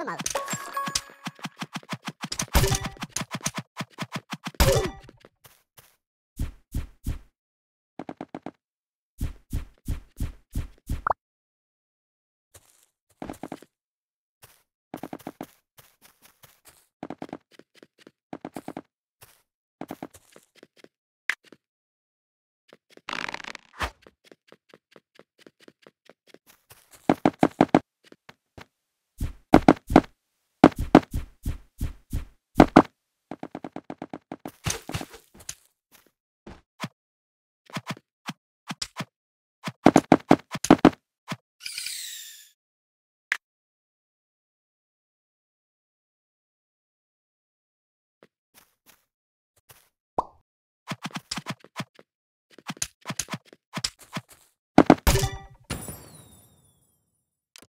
Mal mal.